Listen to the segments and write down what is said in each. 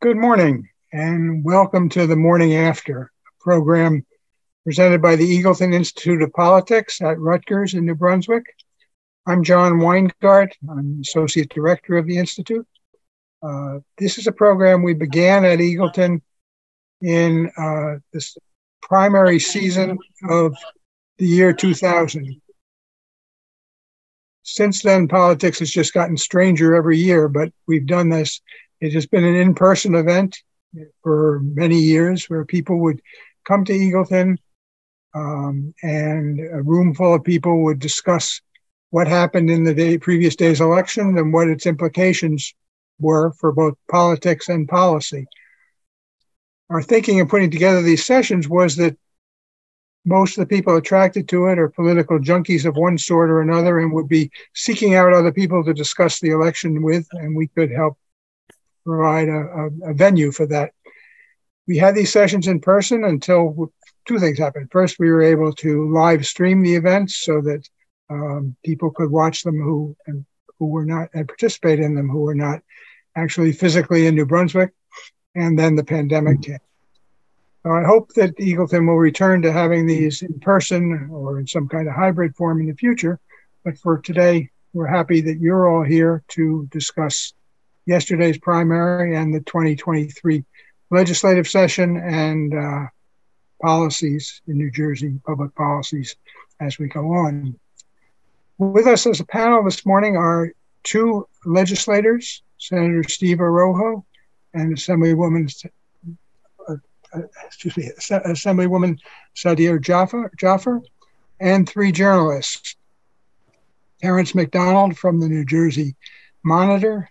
Good morning and welcome to the Morning After program presented by the Eagleton Institute of Politics at Rutgers in New Brunswick. I'm John Weingart. I'm Associate Director of the Institute. Uh, this is a program we began at Eagleton in uh, this primary season of the year 2000. Since then, politics has just gotten stranger every year, but we've done this it has been an in person event for many years where people would come to Eagleton um, and a room full of people would discuss what happened in the day, previous day's election and what its implications were for both politics and policy. Our thinking in putting together these sessions was that most of the people attracted to it are political junkies of one sort or another and would be seeking out other people to discuss the election with, and we could help provide a, a, venue for that. We had these sessions in person until two things happened. First, we were able to live stream the events so that um, people could watch them who and who were not and participate in them who were not actually physically in New Brunswick. And then the pandemic came. So I hope that Eagleton will return to having these in person or in some kind of hybrid form in the future. But for today, we're happy that you're all here to discuss yesterday's primary and the 2023 legislative session and uh, policies in New Jersey, public policies as we go on. With us as a panel this morning are two legislators, Senator Steve Oroho and Assemblywoman, uh, excuse me, Assemblywoman Sadaf Jaffer, Jaffer, and three journalists, Terrence McDonald from the New Jersey Monitor,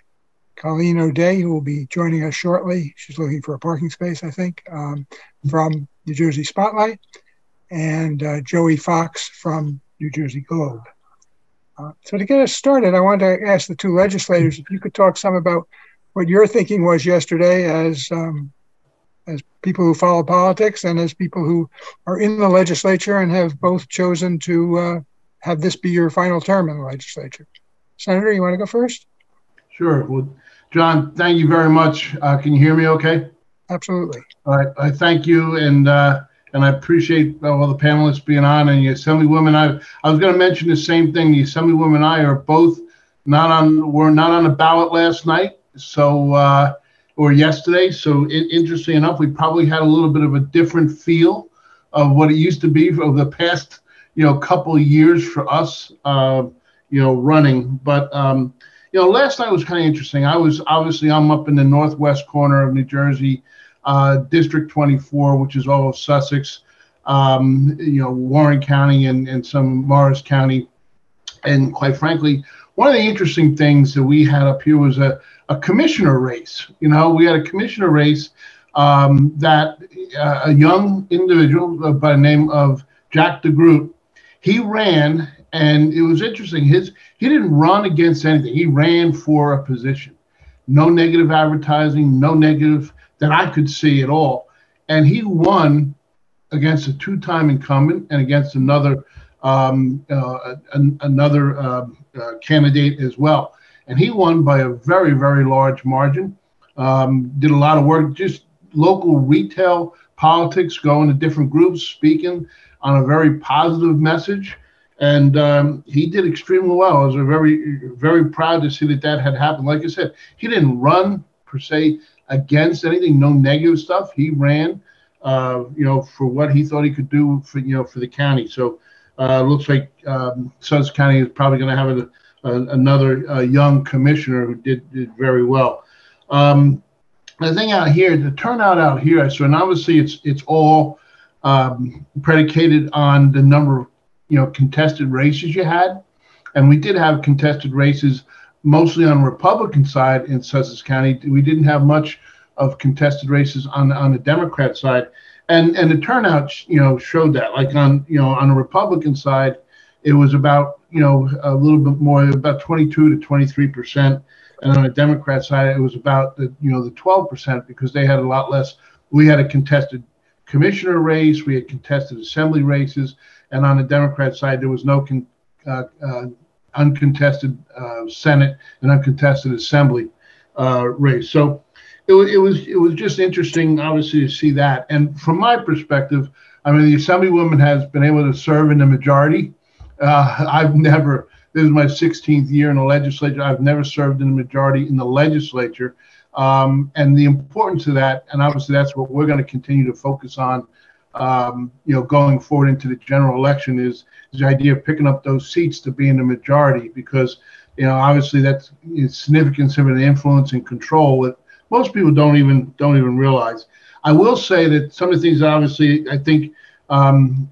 Colleen O'Dea, who will be joining us shortly. She's looking for a parking space, I think, um, from New Jersey Spotlight, and uh, Joey Fox from New Jersey Globe. Uh, so to get us started, I wanted to ask the two legislators if you could talk some about what your thinking was yesterday as um, as people who follow politics and as people who are in the legislature and have both chosen to uh, have this be your final term in the legislature. Senator, you want to go first? Sure. Well, John, thank you very much. Uh, can you hear me okay? Absolutely. All right. I thank you and uh, and I appreciate all the panelists being on and the Assemblywoman. I I was going to mention the same thing. The Assemblywoman and I are both not on were not on the ballot last night, so uh, or yesterday. So it, interesting enough, we probably had a little bit of a different feel of what it used to be over the past you know couple years for us, uh, you know, running. But um, you know, last night was kind of interesting. I was obviously I'm up in the northwest corner of New Jersey, uh, District 24, which is all of Sussex, um, you know, Warren County and, and some Morris County. And quite frankly, one of the interesting things that we had up here was a, a commissioner race. You know, we had a commissioner race um, that uh, a young individual by the name of Jack DeGroot, he ran and it was interesting. His he didn't run against anything. He ran for a position. No negative advertising, no negative that I could see at all. And he won against a two-time incumbent and against another um, uh, an, another uh, uh, candidate as well. And he won by a very very large margin. Um, did a lot of work, just local retail politics, going to different groups, speaking on a very positive message and um, he did extremely well. I was very, very proud to see that that had happened. Like I said, he didn't run per se against anything, no negative stuff. He ran, uh, you know, for what he thought he could do for you know for the county. So uh, looks like um, Sussex County is probably going to have a, a, another uh, young commissioner who did did very well. Um, the thing out here, the turnout out here, so and obviously it's it's all um, predicated on the number of you know contested races you had, and we did have contested races mostly on Republican side in Sussex County. We didn't have much of contested races on on the Democrat side, and and the turnout you know showed that. Like on you know on the Republican side, it was about you know a little bit more, about 22 to 23 percent, and on the Democrat side, it was about the you know the 12 percent because they had a lot less. We had a contested commissioner race, we had contested assembly races, and on the Democrat side, there was no con, uh, uh, uncontested uh, Senate and uncontested Assembly uh, race. So it was, it was it was just interesting, obviously, to see that. And from my perspective, I mean, the Assemblywoman has been able to serve in the majority. Uh, I've never. This is my 16th year in the legislature. I've never served in the majority in the legislature, um, and the importance of that, and obviously that's what we're going to continue to focus on. Um, you know, going forward into the general election is, is the idea of picking up those seats to be in the majority because you know obviously that's significance of an influence and control that most people don't even don't even realize. I will say that some of the things, obviously, I think um,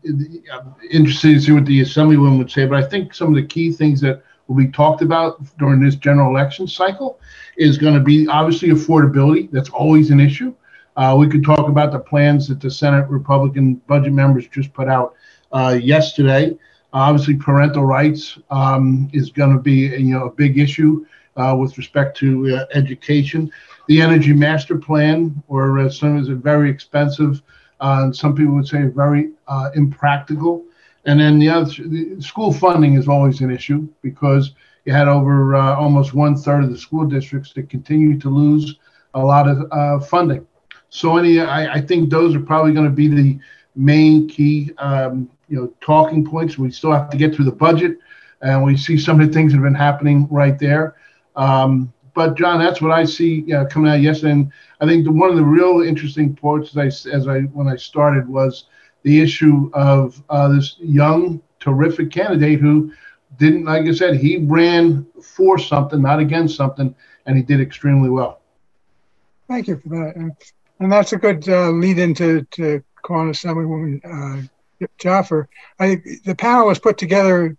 interested to see what the assemblywoman would say, but I think some of the key things that will be talked about during this general election cycle is going to be obviously affordability. That's always an issue. Uh, we could talk about the plans that the Senate Republican budget members just put out uh, yesterday. Obviously, parental rights um, is going to be you know a big issue uh, with respect to uh, education the energy master plan, or uh, some is very expensive, uh, and some people would say very impractical. And then the other, the school funding is always an issue because you had over almost one third of the school districts that continue to lose a lot of funding. So any, I, I, think those are probably going to be the main key, um, you know, talking points. We still have to get through the budget, and we see some of the things that have been happening right there. Um, but John, that's what I see uh, coming out yesterday. And I think the, one of the real interesting parts, as I, as I when I started, was the issue of uh, this young, terrific candidate who didn't, like I said, he ran for something, not against something, and he did extremely well. Thank you for that, and, and that's a good uh, lead into to calling Assemblywoman uh, Jaffer. I the panel was put together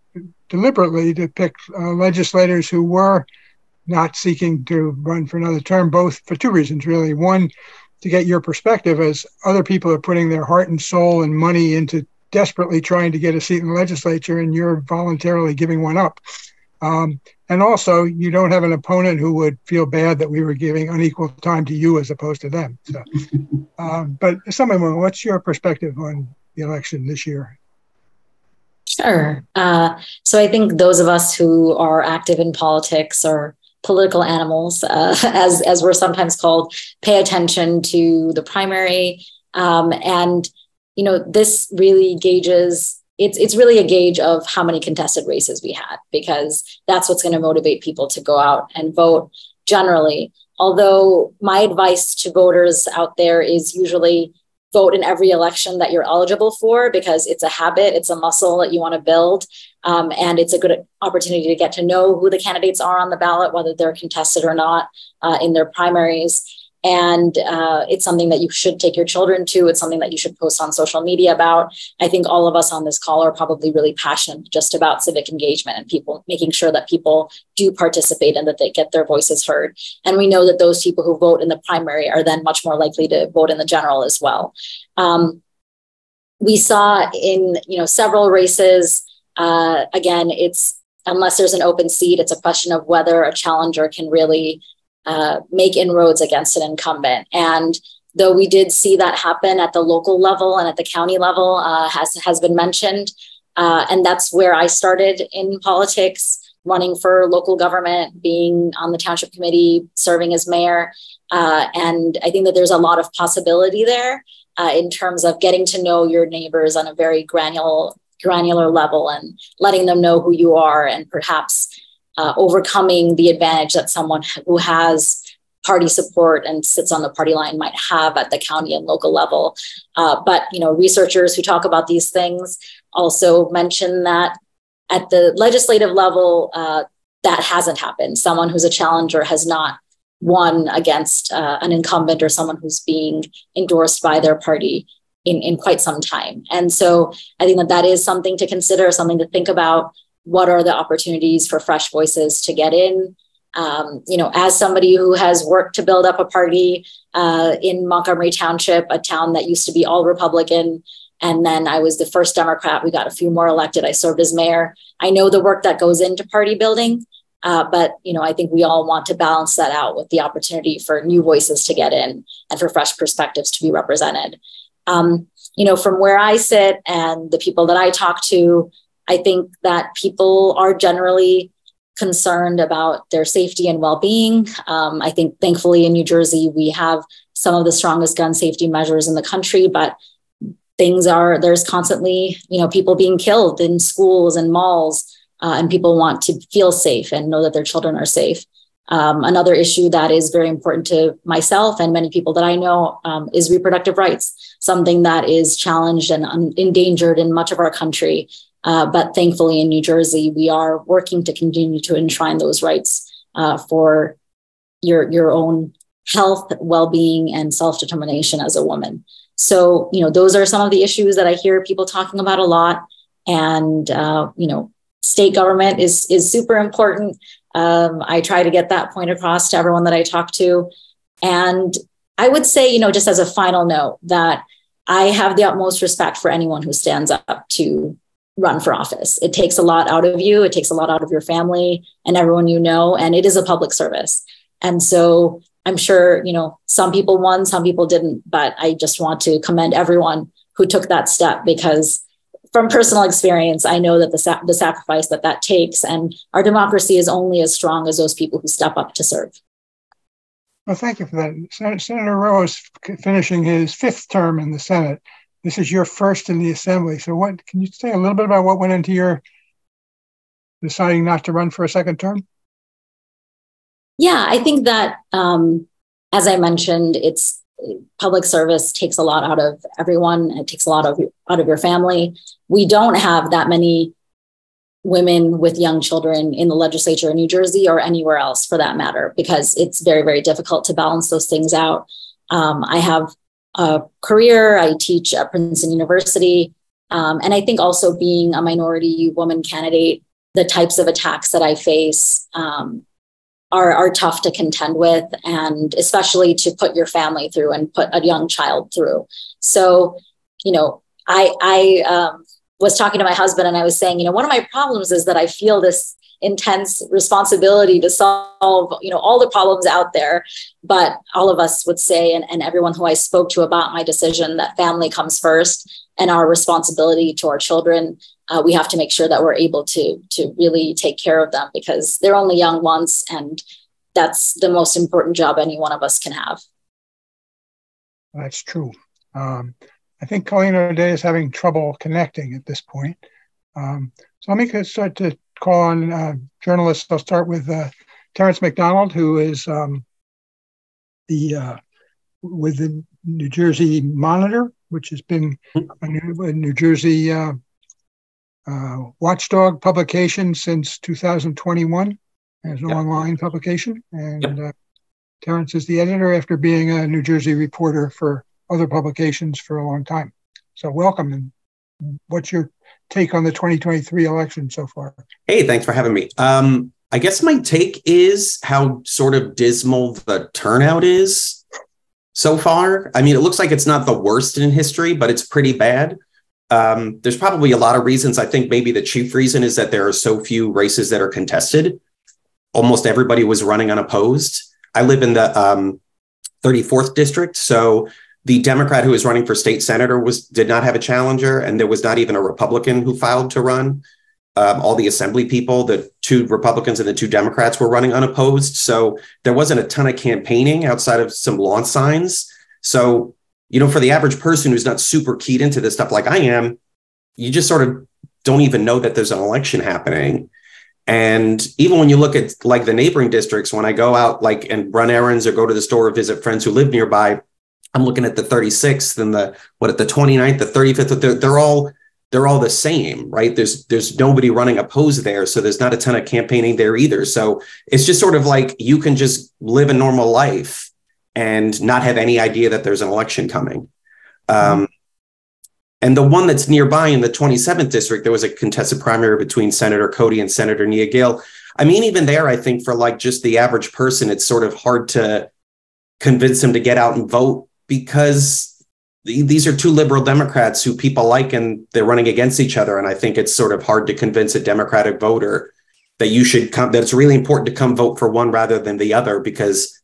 deliberately to pick uh, legislators who were not seeking to run for another term, both for two reasons, really. One, to get your perspective as other people are putting their heart and soul and money into desperately trying to get a seat in the legislature, and you're voluntarily giving one up. Um, and also, you don't have an opponent who would feel bad that we were giving unequal time to you as opposed to them. So, um, but someone, what's your perspective on the election this year? Sure. Uh, so I think those of us who are active in politics or political animals, uh, as as we're sometimes called, pay attention to the primary, um, and you know this really gauges. It's it's really a gauge of how many contested races we had because that's what's going to motivate people to go out and vote generally. Although my advice to voters out there is usually vote in every election that you're eligible for because it's a habit, it's a muscle that you want to build. Um, and it's a good opportunity to get to know who the candidates are on the ballot, whether they're contested or not uh, in their primaries. And uh, it's something that you should take your children to. It's something that you should post on social media about. I think all of us on this call are probably really passionate just about civic engagement and people making sure that people do participate and that they get their voices heard. And we know that those people who vote in the primary are then much more likely to vote in the general as well. Um, we saw in you know several races. Uh, again, it's unless there's an open seat, it's a question of whether a challenger can really uh, make inroads against an incumbent. And though we did see that happen at the local level and at the county level, uh, has has been mentioned, uh, and that's where I started in politics, running for local government, being on the township committee, serving as mayor, uh, and I think that there's a lot of possibility there uh, in terms of getting to know your neighbors on a very granular granular level and letting them know who you are and perhaps uh, overcoming the advantage that someone who has party support and sits on the party line might have at the county and local level. Uh, but you know, researchers who talk about these things also mention that at the legislative level, uh, that hasn't happened. Someone who's a challenger has not won against uh, an incumbent or someone who's being endorsed by their party in, in quite some time. And so I think that that is something to consider, something to think about what are the opportunities for fresh voices to get in? Um, you know as somebody who has worked to build up a party uh, in montgomery township a town that used to be all republican and then i was the first democrat we got a few more elected i served as mayor. I know the work that goes into party building uh, but you know i think we all want to balance that out with the opportunity for new voices to get in and for fresh perspectives to be represented. Um, you know from where i sit and the people that i talk to I think that people are generally concerned about their safety and well-being. Um, I think thankfully in New Jersey we have some of the strongest gun safety measures in the country, but things are there's constantly you know people being killed in schools and malls, uh, and people want to feel safe and know that their children are safe. Um, another issue that is very important to myself and many people that I know um, is reproductive rights, something that is challenged and un- endangered in much of our country. Uh, but thankfully, in New Jersey, we are working to continue to enshrine those rights uh, for your your own health, well being, and self determination as a woman. So, you know, those are some of the issues that I hear people talking about a lot. And, uh, you know, state government is, is super important. Um, I try to get that point across to everyone that I talk to. And I would say, you know, just as a final note, that I have the utmost respect for anyone who stands up to run for office. It takes a lot out of you, it takes a lot out of your family and everyone you know, and it is a public service. And so I'm sure, you know, some people won, some people didn't, but I just want to commend everyone who took that step because from personal experience, I know that the, the sacrifice that that takes and our democracy is only as strong as those people who step up to serve. Well, thank you for that. Sen- Senator Oroho is finishing his fifth term in the Senate. This is your first in the Assembly. So, what can you say a little bit about what went into your deciding not to run for a second term? Yeah, I think that, um, as I mentioned, it's public service takes a lot out of everyone. It takes a lot of out of your family. We don't have that many women with young children in the legislature in New Jersey or anywhere else for that matter, because it's very, very difficult to balance those things out. Um, I have a career. I teach at Princeton University. Um, and I think also being a minority woman candidate, the types of attacks that I face, um, are, are tough to contend with and especially to put your family through and put a young child through so you know i i um, was talking to my husband and i was saying you know one of my problems is that i feel this intense responsibility to solve you know all the problems out there. But all of us would say and, and everyone who i spoke to about my decision that family comes first and our responsibility to our children uh, we have to make sure that we're able to to really take care of them because they're only young once and that's the most important job any one of us can have. That's true. Um, i think colleen o'dea is having trouble connecting at this point. Um, so let me start to call on uh, journalists i'll start with uh, terrence mcdonald who is um, the uh, with the new jersey monitor which has been a New, a New Jersey uh, uh, watchdog publication since 2021 as an yep. online publication. And uh, Terrence is the editor after being a New Jersey reporter for other publications for a long time. So, welcome. And what's your take on the 2023 election so far? Hey, thanks for having me. Um, I guess my take is how sort of dismal the turnout is so far. I mean, it looks like it's not the worst in history, but it's pretty bad. Um, there's probably a lot of reasons. I think maybe the chief reason is that there are so few races that are contested. Almost everybody was running unopposed. I live in the um, 34th district, so the Democrat who was running for state senator was did not have a challenger, and there was not even a Republican who filed to run. Um, all the assembly people, the two Republicans and the two Democrats were running unopposed. So there wasn't a ton of campaigning outside of some lawn signs. So, you know, for the average person who's not super keyed into this stuff like I am, you just sort of don't even know that there's an election happening. And even when you look at like the neighboring districts, when I go out like and run errands or go to the store or visit friends who live nearby, I'm looking at the 36th and the what at the 29th, the 35th, they're, they're all they're all the same, right? There's there's nobody running opposed there, so there's not a ton of campaigning there either. So it's just sort of like you can just live a normal life and not have any idea that there's an election coming. Um, and the one that's nearby in the 27th district, there was a contested primary between Senator Codey and Senator Nia Gill. I mean, even there, I think for like just the average person, it's sort of hard to convince them to get out and vote because these are two liberal Democrats who people like and they're running against each other. And I think it's sort of hard to convince a Democratic voter that you should come, that it's really important to come vote for one rather than the other, because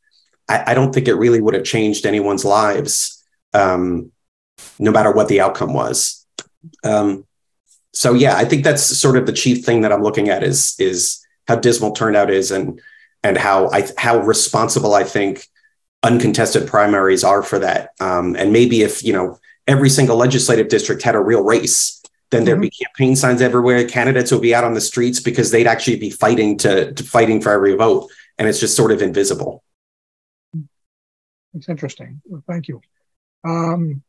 I, I don't think it really would have changed anyone's lives, um, no matter what the outcome was. Um, so yeah, I think that's sort of the chief thing that I'm looking at is, is how dismal turnout is and and how I how responsible I think uncontested primaries are for that. Um, and maybe if you know every single legislative district had a real race, then there'd mm-hmm. be campaign signs everywhere. Candidates would be out on the streets because they'd actually be fighting to, to fighting for every vote, and it's just sort of invisible. It's interesting. Well, thank you. Um,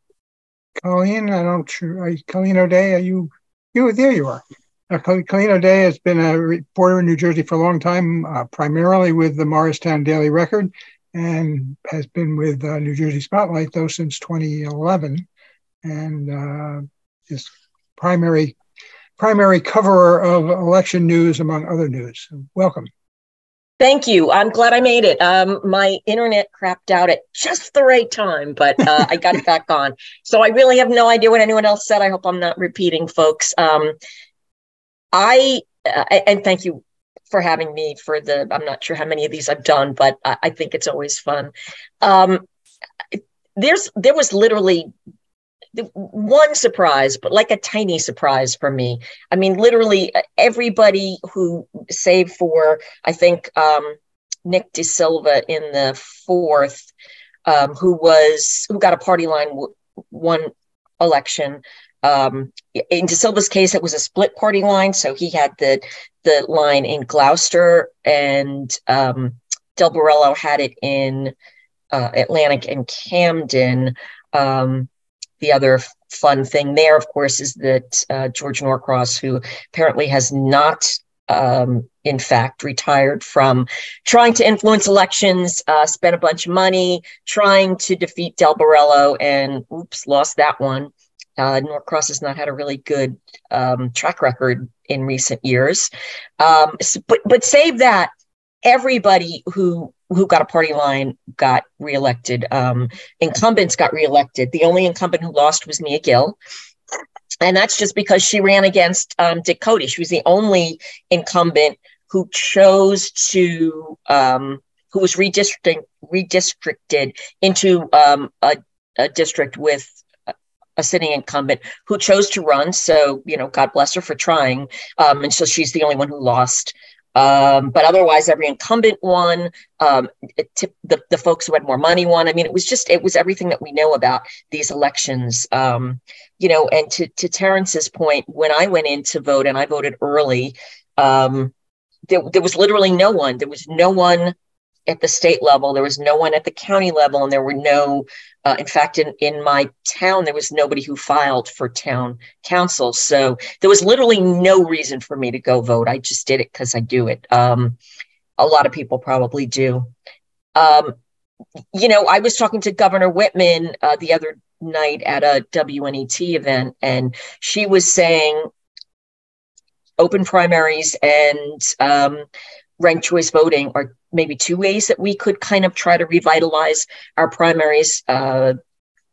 Colleen, I don't sure. Colleen O'Dea, are you? You there? You are. Uh, Colleen O'Dea has been a reporter in New Jersey for a long time, uh, primarily with the Morristown Daily Record, and has been with uh, New Jersey Spotlight though since 2011, and uh, is primary primary coverer of election news among other news. Welcome. Thank you. I'm glad I made it. Um, my internet crapped out at just the right time, but uh, I got it back on. So I really have no idea what anyone else said. I hope I'm not repeating, folks. Um, I uh, and thank you for having me for the. I'm not sure how many of these I've done, but I, I think it's always fun. Um, there's there was literally one surprise, but like a tiny surprise for me. I mean, literally everybody who, save for, I think, um, Nick De Silva in the fourth, um, who was, who got a party line w- one election. Um, in De Silva's case, it was a split party line. So he had the, the line in Gloucester and um, Del Borello had it in uh, Atlantic and Camden. Um, the other fun thing there, of course, is that uh, George Norcross, who apparently has not, um, in fact, retired from trying to influence elections, uh, spent a bunch of money trying to defeat Del Borello, and oops, lost that one. Uh, Norcross has not had a really good um, track record in recent years. Um, but but save that, everybody who who got a party line got reelected. Um, incumbents got reelected. The only incumbent who lost was Nia Gill. And that's just because she ran against um, Dick Codey. She was the only incumbent who chose to, um, who was redistricting, redistricted into um, a, a district with a sitting incumbent who chose to run. So, you know, God bless her for trying. Um, and so she's the only one who lost. Um, but otherwise, every incumbent won. Um, the, the folks who had more money won. I mean, it was just, it was everything that we know about these elections. Um, you know, and to, to Terrence's point, when I went in to vote and I voted early, um, there, there was literally no one. There was no one at the state level. There was no one at the county level, and there were no, uh, in fact, in, in my town, there was nobody who filed for town council. So there was literally no reason for me to go vote. I just did it because I do it. Um, a lot of people probably do. Um, you know, I was talking to Governor Whitman uh, the other night at a WNET event, and she was saying open primaries and um, ranked choice voting are maybe two ways that we could kind of try to revitalize our primaries. Uh,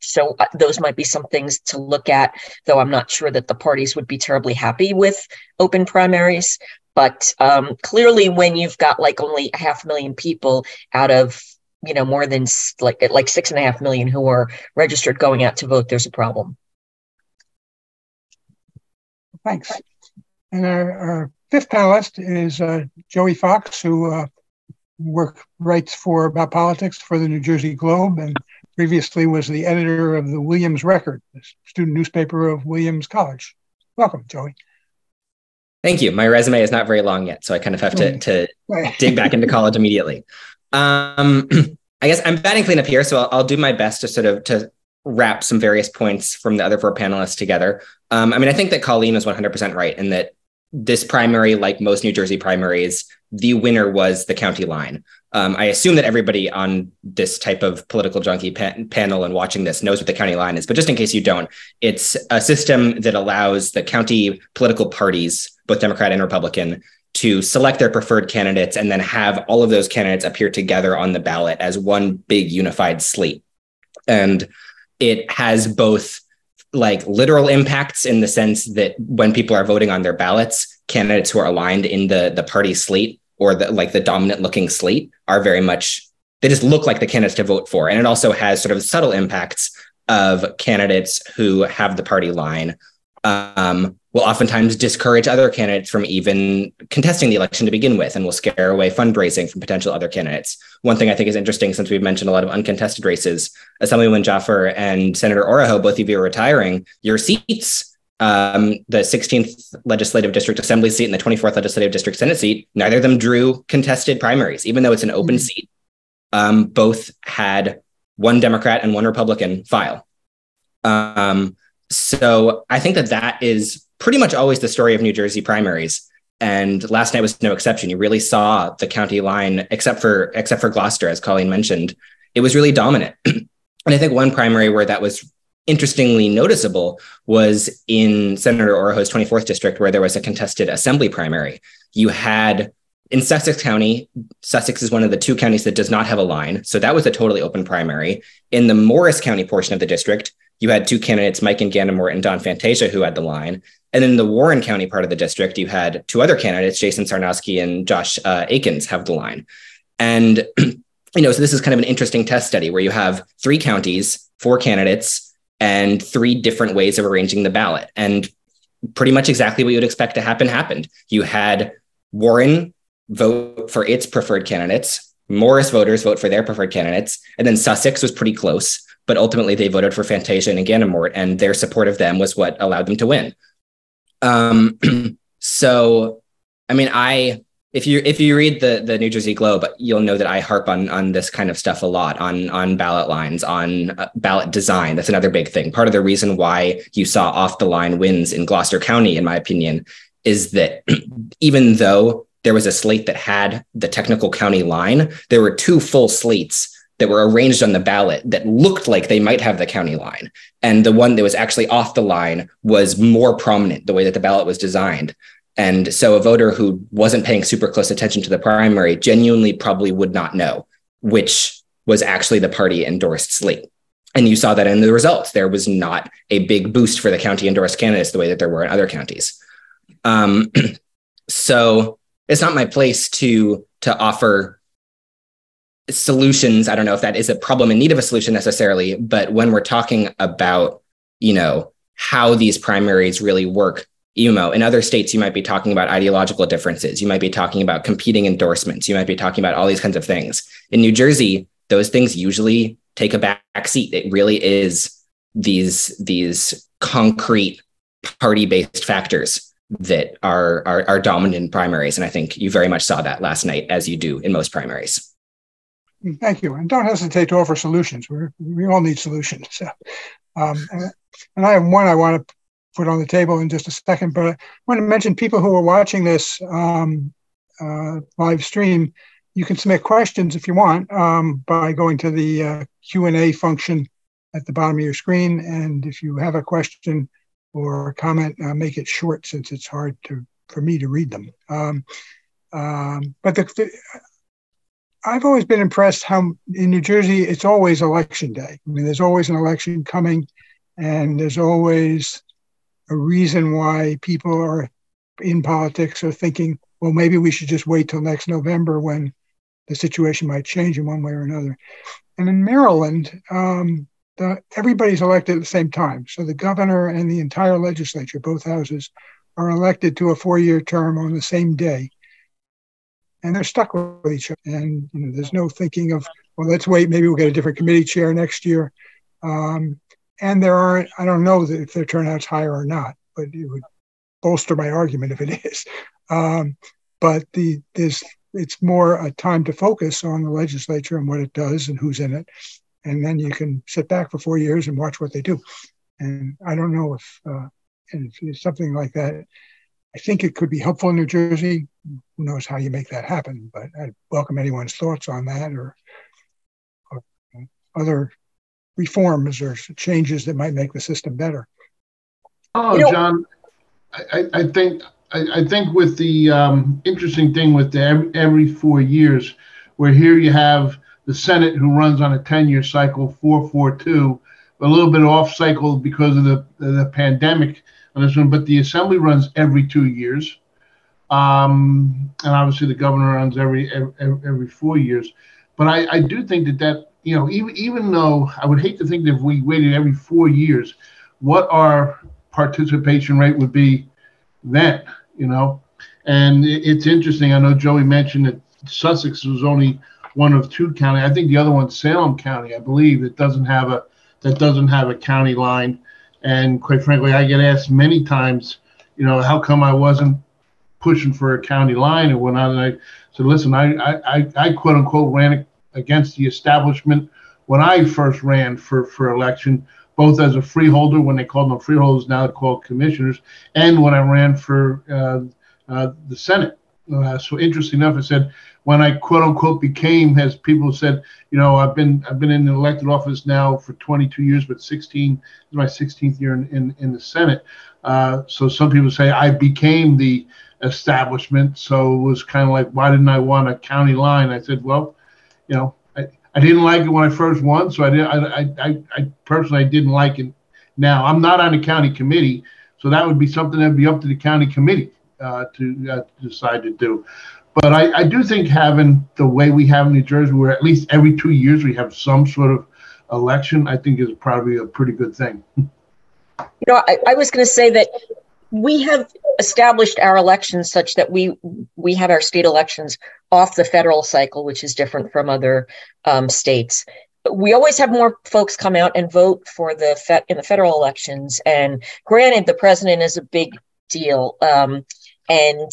so uh, those might be some things to look at, though I'm not sure that the parties would be terribly happy with open primaries. But um, clearly, when you've got like only half a million people out of you know more than like like six and a half million who are registered going out to vote, there's a problem. Thanks. And our, our fifth panelist is uh, Joey Fox, who uh, work writes for about politics for the New Jersey Globe, and previously was the editor of the Williams Record, the student newspaper of Williams College. Welcome, Joey. Thank you. My resume is not very long yet, so I kind of have to, to dig back into college immediately. Um, I guess I'm batting cleanup here, so I'll, I'll, do my best to sort of to wrap some various points from the other four panelists together. Um, I mean, I think that Colleen is 100% right in that this primary, like most New Jersey primaries, the winner was the county line. Um, I assume that everybody on this type of political junkie pa- panel and watching this knows what the county line is, but just in case you don't, it's a system that allows the county political parties, both Democrat and Republican, to select their preferred candidates and then have all of those candidates appear together on the ballot as one big unified slate. And it has both like literal impacts in the sense that when people are voting on their ballots, candidates who are aligned in the the party slate or the like the dominant looking slate are very much they just look like the candidates to vote for. And it also has sort of subtle impacts of candidates who have the party line um, will oftentimes discourage other candidates from even contesting the election to begin with and will scare away fundraising from potential other candidates. One thing I think is interesting since we've mentioned a lot of uncontested races, Assemblyman Jaffer and Senator Oroho, both of you are retiring, your seats, um, the 16th Legislative District Assembly seat and the 24th Legislative District Senate seat, neither of them drew contested primaries, even though it's an open mm-hmm. seat. Um, both had one Democrat and one Republican file. Um, so I think that that is pretty much always the story of New Jersey primaries. And last night was no exception. You really saw the county line, except for except for Gloucester, as Colleen mentioned, it was really dominant. and I think one primary where that was interestingly noticeable was in Senator Oroho's 24th district, where there was a contested assembly primary. You had in Sussex County, Sussex is one of the two counties that does not have a line. So that was a totally open primary. In the Morris County portion of the district, you had two candidates, Mike Inganamort and Dawn Fantasia, who had the line. And in the Warren County part of the district, you had two other candidates, Jason Sarnoski and Josh uh, Aikens, have the line. And, you know, so this is kind of an interesting test study where you have three counties, four candidates, and three different ways of arranging the ballot. And pretty much exactly what you'd expect to happen happened. You had Warren vote for its preferred candidates, Morris voters vote for their preferred candidates, and then Sussex was pretty close, but ultimately they voted for Fantasia and Inganamort, and their support of them was what allowed them to win. Um, so, I mean, I if you if you read the the New Jersey Globe, you'll know that I harp on on this kind of stuff a lot on on ballot lines, on uh, ballot design. That's another big thing. Part of the reason why you saw off the line wins in Gloucester County, in my opinion, is that even though there was a slate that had the technical county line, there were two full slates that were arranged on the ballot that looked like they might have the county line. And the one that was actually off the line was more prominent the way that the ballot was designed. And so a voter who wasn't paying super close attention to the primary genuinely probably would not know which was actually the party endorsed slate. And you saw that in the results. There was not a big boost for the county endorsed candidates the way that there were in other counties. Um, so it's not my place to to offer solutions. I don't know if that is a problem in need of a solution necessarily, but when we're talking about, you know, how these primaries really work, know, in other states, you might be talking about ideological differences. You might be talking about competing endorsements. You might be talking about all these kinds of things. In New Jersey, those things usually take a back seat. It really is these these concrete party-based factors that are, are are dominant in primaries. And I think you very much saw that last night, as you do in most primaries. Thank you. And don't hesitate to offer solutions. we we all need solutions. So, um, and, and, I have one I want to put on the table in just a second, but I want to mention people who are watching this um, uh, live stream. You can submit questions if you want um, by going to the uh, Q&A function at the bottom of your screen. And if you have a question or a comment, uh, make it short since it's hard to for me to read them. Um, um, but the, the, I've always been impressed how in New Jersey it's always election day. I mean, there's always an election coming, and there's always a reason why people are in politics are thinking, well, maybe we should just wait till next November when the situation might change in one way or another. And in Maryland, um, the, everybody's elected at the same time. So the governor and the entire legislature, both houses, are elected to a four-year term on the same day and they're stuck with each other. And you know, there's no thinking of, well, let's wait, maybe we'll get a different committee chair next year. Um, and there aren't, I don't know if their turnout's higher or not, but it would bolster my argument if it is. Um, but the there's it's more a time to focus on the legislature and what it does and who's in it, and then you can sit back for four years and watch what they do. And I don't know if, uh, if something like that I think it could be helpful in New Jersey. Who knows how you make that happen? But I welcome anyone's thoughts on that or, or other reforms or changes that might make the system better. Oh, you know, John, I, I think I, I, think with the um, interesting thing with the every, every four years, where here you have the Senate who runs on a ten-year cycle, four four two, a little bit off cycle because of the the pandemic on this one, but the assembly runs every two years. Um, and obviously the governor runs every, every, every four years. But I, I do think that that, you know, even, even though I would hate to think that if we waited every four years, what our participation rate would be then, you know. And it's interesting. I know Joey mentioned that Sussex was only one of two county. I think the other one's Salem County, I believe, that doesn't have a that doesn't have a county line. And quite frankly, I get asked many times, you know, how come I wasn't pushing for a county line and whatnot. And I said, listen, I I, I quote unquote ran against the establishment when I first ran for for election both as a freeholder when they called them freeholders, now they're called commissioners, and when I ran for uh, uh, the Senate. Uh, so interesting enough, I said when I quote unquote became, as people said, you know, I've been I've been in elected office now for 22 years, but 16 this is my 16th year in in, in the Senate. Uh, so some people say I became the establishment. So it was kind of like, why didn't I want a county line? I said, well, you know, I I didn't like it when I first won, so I did. I, I, I personally I didn't like it. Now I'm not on the county committee, so that would be something that'd be up to the county committee uh, to, uh, decide to do. But I, I do think having the way we have in New Jersey, where at least every two years we have some sort of election, I think is probably a pretty good thing. You know, I, I was going to say that we have established our elections such that we we have our state elections off the federal cycle, which is different from other um, states. We always have more folks come out and vote for the fe- in the federal elections. And granted, the president is a big deal, um, and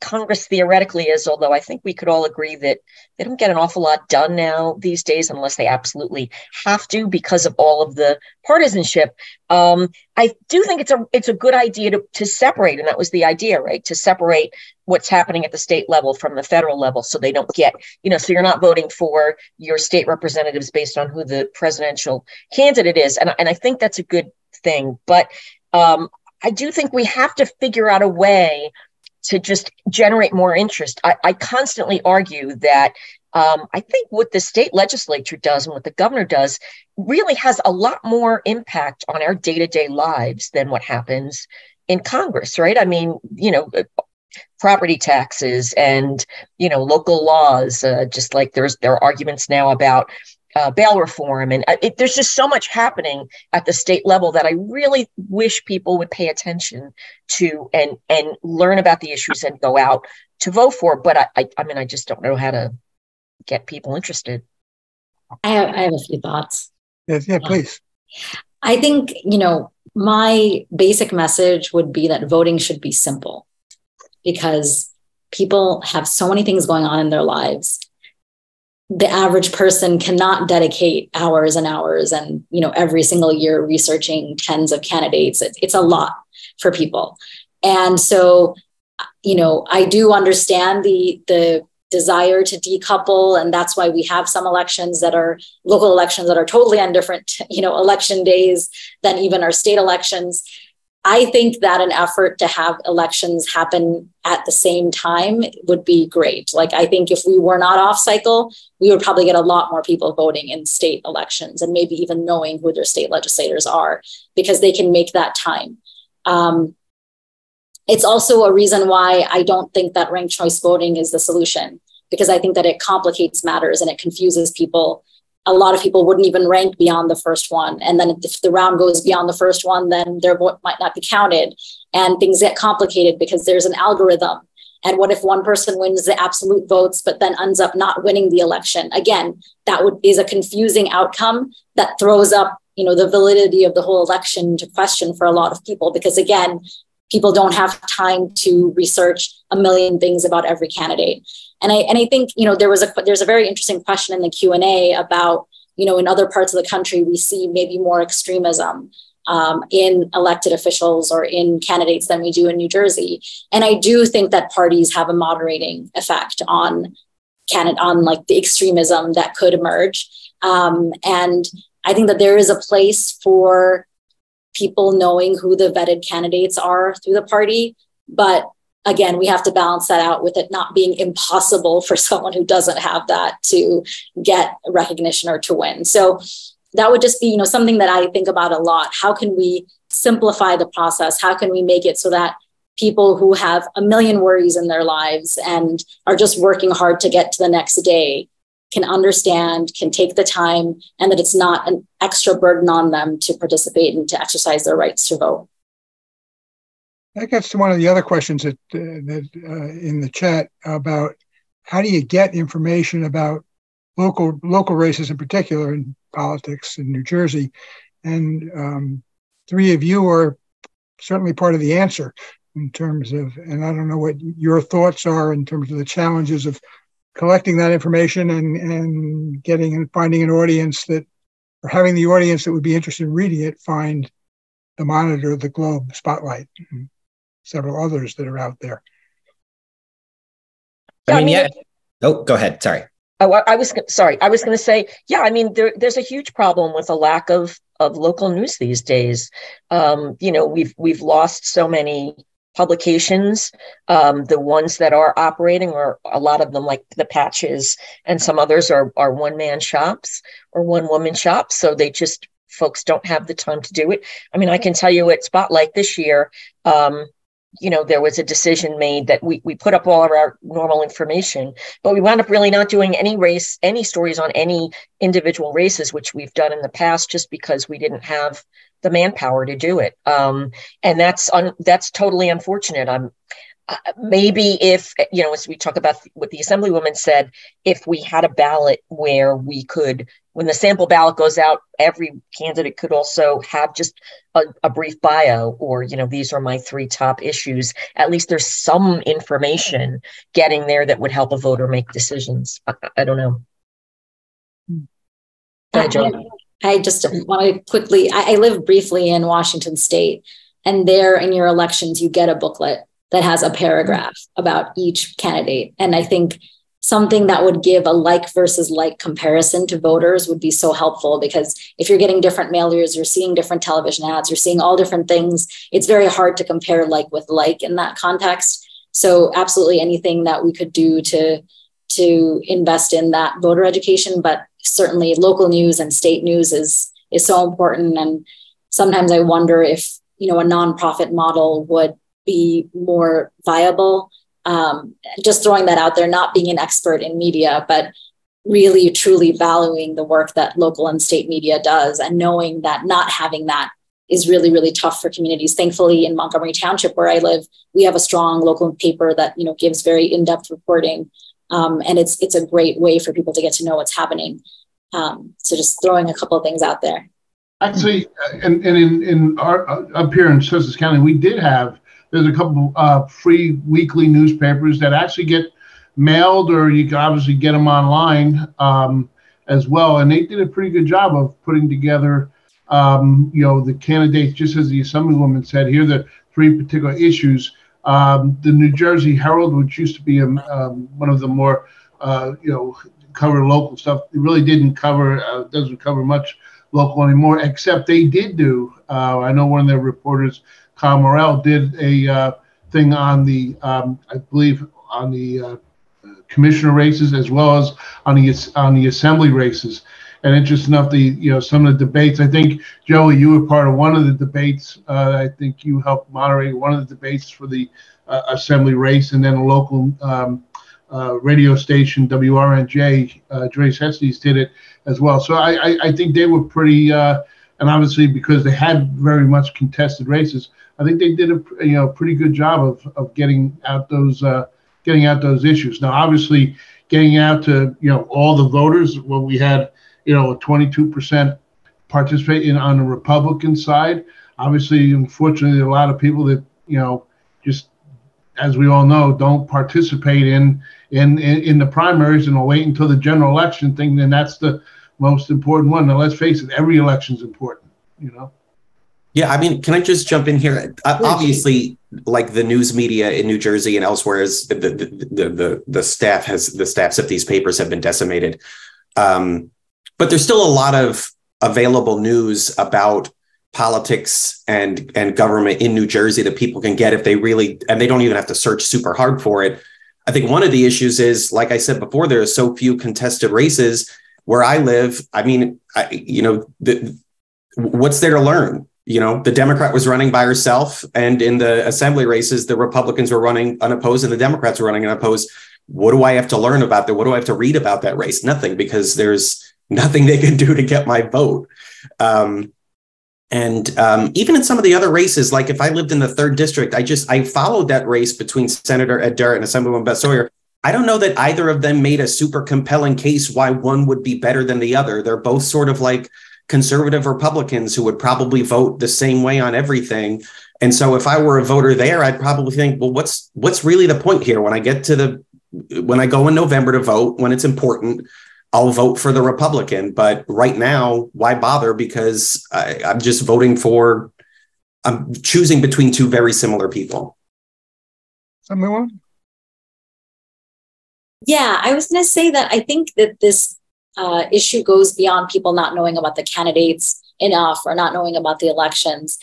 Congress theoretically is, although I think we could all agree that they don't get an awful lot done now these days unless they absolutely have to because of all of the partisanship. Um, I do think it's a it's a good idea to, to separate, and that was the idea, right? To separate what's happening at the state level from the federal level so they don't get, you know, so you're not voting for your state representatives based on who the presidential candidate is. And, and I think that's a good thing. But um, I do think we have to figure out a way to just generate more interest. I, I constantly argue that um, I think what the state legislature does and what the governor does really has a lot more impact on our day to day lives than what happens in Congress, right? I mean, you know, property taxes and you know local laws. Uh, just like there's there are arguments now about uh, bail reform, and uh, it, there's just so much happening at the state level that I really wish people would pay attention to and and learn about the issues and go out to vote for. But I, I, I mean, I just don't know how to get people interested. I have, I have a few thoughts. Yes, yeah, please. I think you know my basic message would be that voting should be simple because people have so many things going on in their lives the average person cannot dedicate hours and hours and you know every single year researching tens of candidates. It's, it's a lot for people. And so you know i do understand the the desire to decouple and that's why we have some elections that are local elections that are totally on different you know election days than even our state elections I think that an effort to have elections happen at the same time would be great. Like, I think if we were not off cycle, we would probably get a lot more people voting in state elections and maybe even knowing who their state legislators are because they can make that time. Um, it's also a reason why I don't think that ranked choice voting is the solution because I think that it complicates matters and it confuses people a lot of people wouldn't even rank beyond the first one. And then if the round goes beyond the first one, then their vote might not be counted. And things get complicated because there's an algorithm. And what if one person wins the absolute votes, but then ends up not winning the election? Again, that would is a confusing outcome that throws up, you know, the validity of the whole election to question for a lot of people. Because again, people don't have time to research a million things about every candidate. And I and I think you know there was a there's a very interesting question in the Q and A about you know in other parts of the country we see maybe more extremism um, in elected officials or in candidates than we do in New Jersey. And I do think that parties have a moderating effect on candidate on like the extremism that could emerge. Um, and I think that there is a place for people knowing who the vetted candidates are through the party, but again, we have to balance that out with it not being impossible for someone who doesn't have that to get recognition or to win. So that would just be, you know, something that I think about a lot. How can we simplify the process? How can we make it so that people who have a million worries in their lives and are just working hard to get to the next day can understand, can take the time, and that it's not an extra burden on them to participate and to exercise their rights to vote. that gets to one of the other questions that, uh, that uh, in the chat about how do you get information about local local races in particular in politics in New Jersey, and um, three of you are certainly part of the answer in terms of, and I don't know what your thoughts are in terms of the challenges of collecting that information and and getting and finding an audience that, or having the audience that would be interested in reading it find the Monitor, the Globe, Spotlight, several others that are out there. I mean, yeah. Oh, go ahead. Sorry. Oh, I was sorry. I was going to say, yeah. I mean, there, there's a huge problem with a lack of of local news these days. Um, you know, we've we've lost so many publications. Um, the ones that are operating are a lot of them, like the patches, and some others are are one man shops or one woman shops. So they just folks don't have the time to do it. I mean, I can tell you at Spotlight this year. Um, you know, there was a decision made that we, we put up all of our normal information, but we wound up really not doing any race, any stories on any individual races, which we've done in the past just because we didn't have the manpower to do it. Um, and that's un, that's totally unfortunate. I'm uh, maybe if you know, as we talk about what the assemblywoman said, if we had a ballot where we could, when the sample ballot goes out, every candidate could also have just a, a brief bio, or you know, these are my three top issues. At least there's some information getting there that would help a voter make decisions. I, I don't know. Ahead, I just want to quickly, I, I live briefly in Washington State, and there in your elections, you get a booklet that has a paragraph about each candidate. And I think something that would give a like versus like comparison to voters would be so helpful because if you're getting different mailers, you're seeing different television ads, you're seeing all different things, it's very hard to compare like with like in that context. So absolutely anything that we could do to to invest in that voter education, but certainly local news and state news is is so important. And sometimes I wonder if you know a nonprofit model would be more viable. Um, just throwing that out there, not being an expert in media, but really truly valuing the work that local and state media does and knowing that not having that is really really tough for communities thankfully in montgomery township where i live we have a strong local paper that you know gives very in-depth reporting um, and it's it's a great way for people to get to know what's happening um, so just throwing a couple of things out there actually and, and in, in our up here in sussex county we did have there's a couple uh, free weekly newspapers that actually get mailed, or you can obviously get them online um, as well. And they did a pretty good job of putting together, um, you know, the candidates. Just as the assemblywoman said, here the three particular issues. Um, the New Jersey Herald, which used to be a, um, one of the more, uh, you know, cover local stuff, it really didn't cover, uh, doesn't cover much local anymore, except they did do. Uh, I know one of their reporters Kyle Morrell did a uh, thing on the, um, I believe, on the uh, commissioner races as well as on the on the assembly races. And interesting enough, the you know some of the debates. I think Joey, you were part of one of the debates. Uh, I think you helped moderate one of the debates for the uh, assembly race, and then a local um, uh, radio station WRNJ, uh, Trace Estes did it as well. So I, I, I think they were pretty, uh, and obviously because they had very much contested races, I think they did a you know pretty good job of, of getting out those uh, getting out those issues. Now, obviously, getting out to you know all the voters. Well, we had you know 22 percent participate in on the Republican side. Obviously, unfortunately, a lot of people that you know just as we all know don't participate in in in, in the primaries and will wait until the general election thing. Then that's the most important one. Now, let's face it, every election is important. You know. Yeah, I mean, can I just jump in here? Uh, obviously, like the news media in New Jersey and elsewhere, is the the, the the the staff has the staffs of these papers have been decimated, um, but there's still a lot of available news about politics and and government in New Jersey that people can get if they really and they don't even have to search super hard for it. I think one of the issues is, like I said before, there are so few contested races where I live. I mean, I, you know, the, what's there to learn? you know, the Democrat was running by herself, and in the assembly races, the Republicans were running unopposed and the Democrats were running unopposed. What do I have to learn about that? What do I have to read about that race? Nothing, because there's nothing they can do to get my vote. Um, And um, even in some of the other races, like if I lived in the third district, I just I followed that race between Senator Ed Durr and Assemblywoman Beth Sawyer. I don't know that either of them made a super compelling case why one would be better than the other. They're both sort of like conservative Republicans who would probably vote the same way on everything. And so if I were a voter there, I'd probably think, well, what's what's really the point here? When I get to the when I go in November to vote, when it's important, I'll vote for the Republican. But right now, why bother? Because I, I'm just voting for I'm choosing between two very similar people. Someone? Yeah, I was going to say that I think that this uh, issue goes beyond people not knowing about the candidates enough or not knowing about the elections.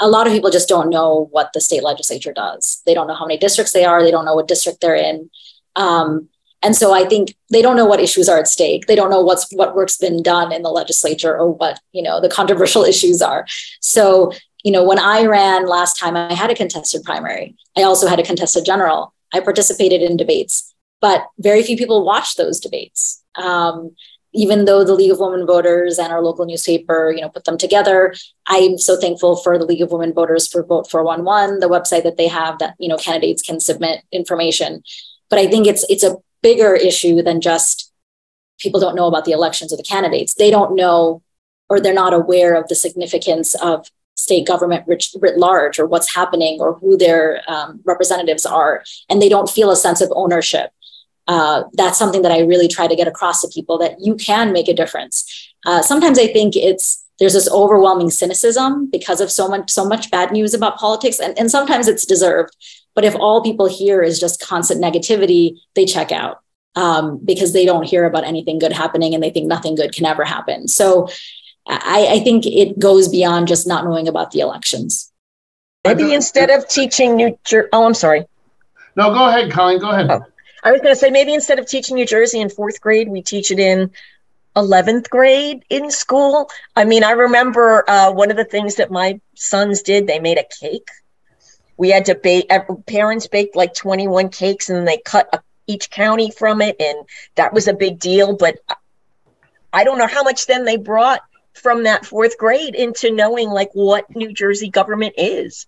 A lot of people just don't know what the state legislature does. They don't know how many districts they are. They don't know what district they're in. Um, and so I think they don't know what issues are at stake. They don't know what's what work's been done in the legislature or what you know the controversial issues are. So you know when I ran last time, I had a contested primary. I also had a contested general. I participated in debates, but very few people watched those debates. Um, even though the League of Women Voters and our local newspaper, you know, put them together, I'm so thankful for the League of Women Voters for Vote 411, the website that they have that you know candidates can submit information. But I think it's it's a bigger issue than just people don't know about the elections or the candidates. They don't know or they're not aware of the significance of state government writ, large or what's happening or who their um, representatives are. And they don't feel a sense of ownership. Uh, that's something that I really try to get across to people that you can make a difference. Uh, sometimes I think it's there's this overwhelming cynicism because of so much so much bad news about politics, and, and sometimes it's deserved. But if all people hear is just constant negativity, they check out um, because they don't hear about anything good happening and they think nothing good can ever happen. So I, I think it goes beyond just not knowing about the elections. Maybe instead of teaching New Jersey, oh, I'm sorry. No, go ahead, Colleen. Go ahead. Oh, I was going to say maybe instead of teaching New Jersey in fourth grade, we teach it in 11th grade in school. I mean, I remember uh, one of the things that my sons did, they made a cake we had to bake parents baked like 21 cakes and they cut a, each county from it and that was a big deal but i don't know how much then they brought from that fourth grade into knowing like what new jersey government is.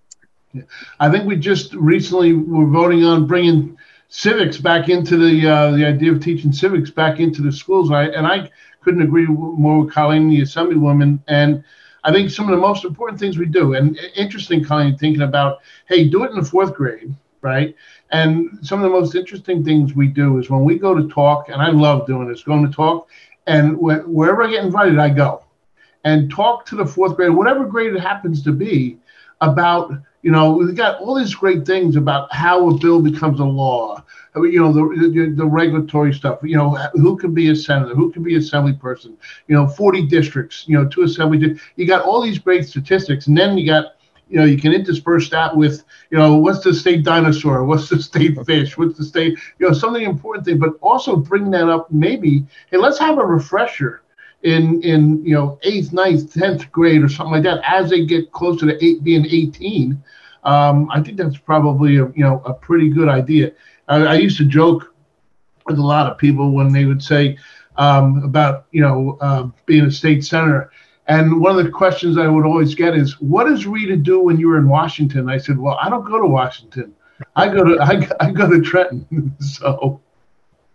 I think we just recently were voting on bringing civics back into the uh, the idea of teaching civics back into the schools. I, and i couldn't agree more with colleen the assemblywoman and I think some of the most important things we do, and interesting, Colleen, thinking about, hey, do it in the fourth grade, right? And some of the most interesting things we do is when we go to talk, and I love doing this, going to talk, and wh- wherever I get invited, I go and talk to the fourth grade, whatever grade it happens to be, about you know we've got all these great things about how a bill becomes a law you know the, the, the regulatory stuff you know who can be a senator who can be assembly person you know 40 districts you know two assembly you got all these great statistics and then you got you know you can intersperse that with you know what's the state dinosaur what's the state fish what's the state you know something important thing but also bring that up maybe hey let's have a refresher in in you know eighth ninth tenth grade or something like that as they get closer to eight being 18 um, i think that's probably a you know a pretty good idea I, I used to joke with a lot of people when they would say um, about you know uh, being a state senator. And one of the questions I would always get is, "What does Rita do when you were in Washington?" I said, "Well, I don't go to Washington. I go to I, I go to Trenton." so,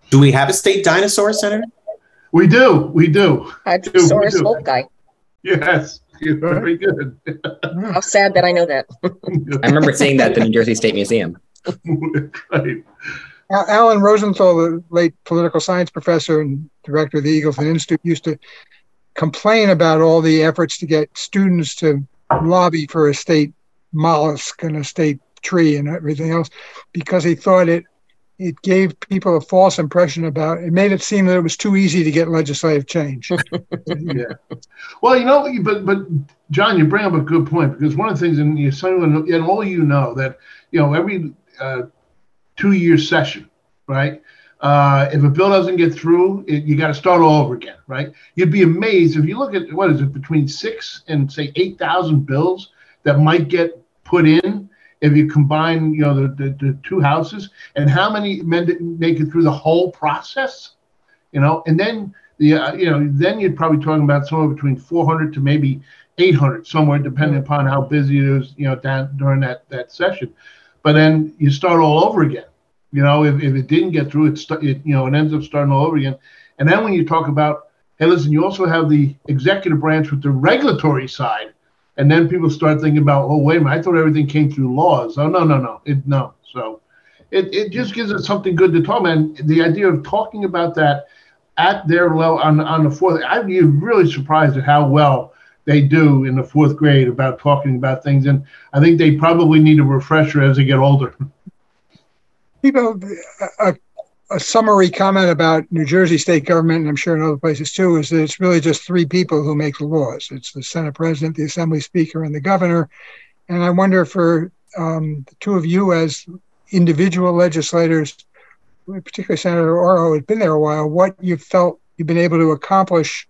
do we have a state dinosaur, Senator? We do. We do. Hadrosaurus foulkii. Yes. You're very good. How sad that I know that. I remember seeing that at the New Jersey State Museum. Right. Alan Rosenthal, the late political science professor and director of the Eagleton Institute, used to complain about all the efforts to get students to lobby for a state mollusk and a state tree and everything else because he thought it it gave people a false impression about it made it seem that it was too easy to get legislative change yeah well you know but but john you bring up a good point because one of the things and you and all you know that you know every uh, two-year session, right? Uh, if a bill doesn't get through, it, you got to start all over again, right? You'd be amazed if you look at what is it between six and say eight thousand bills that might get put in if you combine, you know, the, the, the two houses, and how many men make it through the whole process, you know, and then the uh, you know then you're probably talking about somewhere between 400 to maybe 800 somewhere depending upon how busy it is you know down, during that that session but then you start all over again. You know if, if it didn't get through it, it you know it ends up starting all over again. And then when you talk about hey listen you also have the executive branch with the regulatory side and then people start thinking about oh wait a minute i thought everything came through laws. Oh no no no it no. So it, it just gives us something good to talk about and the idea of talking about that at their level on, on the fourth i'd be really surprised at how well they do in the fourth grade about talking about things. And I think they probably need a refresher as they get older. People, a, a summary comment about New Jersey state government, and I'm sure in other places too, is that it's really just three people who make the laws. It's the Senate president, the Assembly speaker, and the governor. And I wonder for um, the two of you as individual legislators, particularly Senator Oroho, has been there a while, what you felt you've been able to accomplish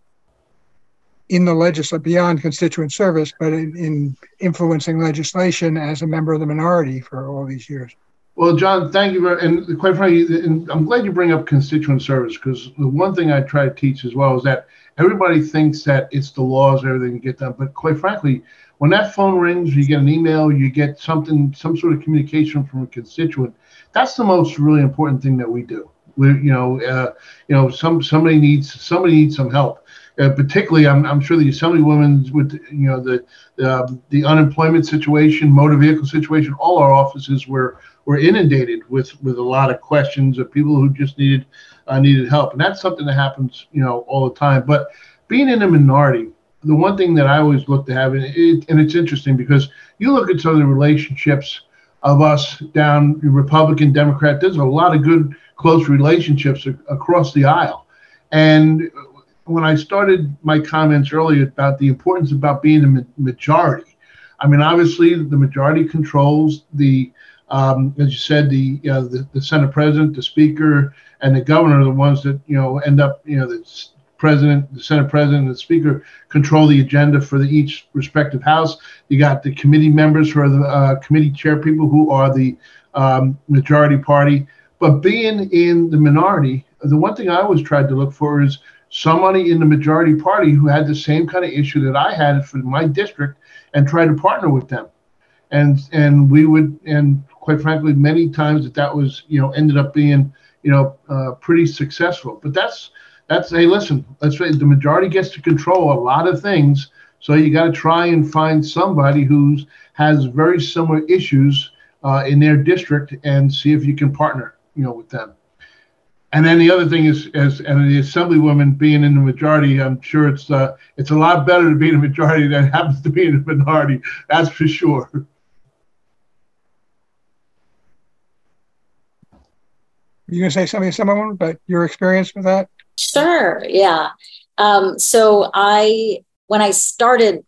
in the legislature beyond constituent service, but in, in, influencing legislation as a member of the minority for all these years. Well, John, thank you very, and quite frankly, and I'm glad you bring up constituent service because the one thing I try to teach as well is that everybody thinks that it's the laws, everything get done, but quite frankly, when that phone rings, you get an email, you get something, some sort of communication from a constituent. That's the most really important thing that we do. We, you know, uh, you know, some somebody needs somebody needs some help uh, particularly, I'm, I'm sure the assemblywomen with you know the um, the unemployment situation, motor vehicle situation, all our offices were were inundated with with a lot of questions of people who just needed uh, needed help, and that's something that happens you know all the time. But being in a minority, the one thing that I always look to have, and, it, and it's interesting because you look at some of the relationships of us down Republican, Democrat. There's a lot of good close relationships across the aisle, and when I started my comments earlier about the importance about being a majority. I mean, obviously, the majority controls the, um, as you said, the, uh, the the Senate president, the speaker, and the governor are the ones that you know end up, you know, the president, the Senate president, and the speaker control the agenda for the each respective house. You got the committee members who are the uh, committee chair people who are the um, majority party. But being in the minority, the one thing I always tried to look for is somebody in the majority party who had the same kind of issue that I had for my district and try to partner with them. And and we would and quite frankly, many times that that was you know ended up being you know uh, pretty successful. But that's that's hey listen, let's say the majority gets to control a lot of things. So you got to try and find somebody who's has very similar issues uh, in their district and see if you can partner you know with them. And then the other thing is, as and the assemblywoman being in the majority, I'm sure it's uh, it's a lot better to be in the majority than it happens to be in the minority. That's for sure. You gonna say something, someone about your experience with that? Sure. Yeah. Um, so I, when I started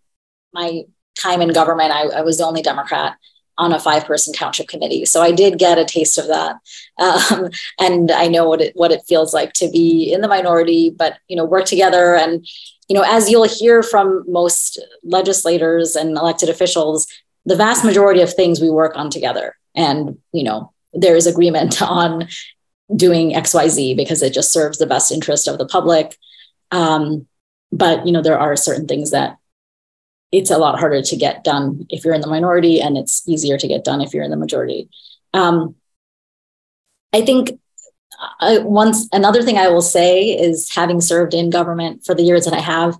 my time in government, I, I was the only Democrat on a five person township committee. So I did get a taste of that. Um, and I know what it, what it feels like to be in the minority, but, you know, work together. And, you know, as you'll hear from most legislators and elected officials, the vast majority of things we work on together. And, you know, there is agreement on doing XYZ because it just serves the best interest of the public. Um, but, you know, there are certain things that it's a lot harder to get done if you're in the minority and it's easier to get done if you're in the majority. Um, i think I, uh, once another thing i will say is having served in government for the years that i have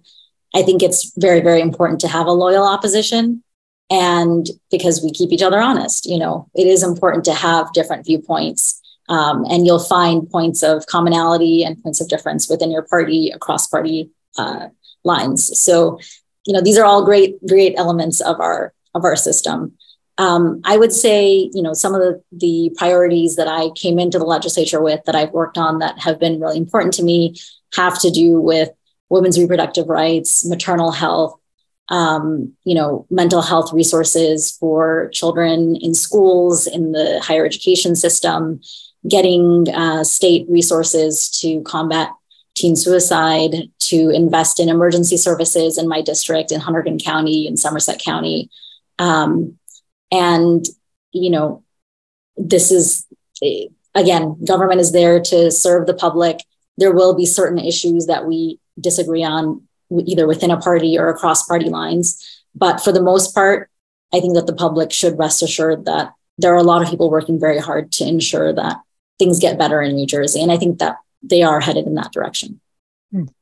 i think it's very very important to have a loyal opposition and because we keep each other honest you know it is important to have different viewpoints um, and you'll find points of commonality and points of difference within your party across party uh, lines. So you know these are all great great elements of our of our system. Um, i would say you know some of the, the priorities that i came into the legislature with that i've worked on that have been really important to me have to do with women's reproductive rights maternal health um, you know mental health resources for children in schools in the higher education system getting uh, state resources to combat teen suicide, to invest in emergency services in my district in Hunterdon County and Somerset County. Um, and, you know, this is, again, government is there to serve the public. there will be certain issues that we disagree on either within a party or across party lines. But for the most part, I think that the public should rest assured that there are a lot of people working very hard to ensure that things get better in New Jersey. And I think that they are headed in that direction.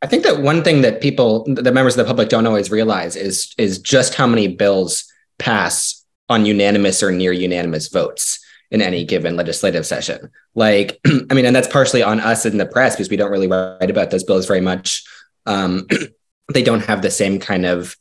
I think that one thing that people, the members of the public don't always realize is, is just how many bills pass on unanimous or near unanimous votes in any given legislative session. Like, I mean, and that's partially on us in the press because we don't really write about those bills very much. Um, they don't have the same kind of,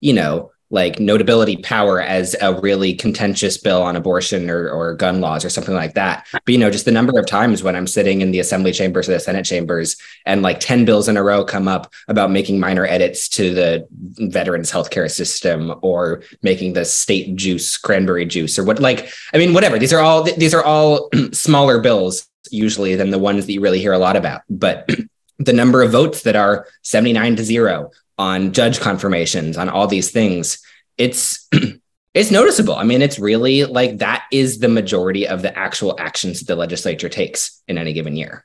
you know, like notability power as a really contentious bill on abortion or, or gun laws or something like that. But you know, just the number of times when I'm sitting in the assembly chambers or the Senate chambers and like 10 bills in a row come up about making minor edits to the veterans healthcare system or making the state juice cranberry juice or what like I mean whatever. These are all these are all smaller bills usually than the ones that you really hear a lot about. But the number of votes that are 79 to 0 on judge confirmations on all these things it's it's noticeable. I mean it's really like that is the majority of the actual actions that the legislature takes in any given year.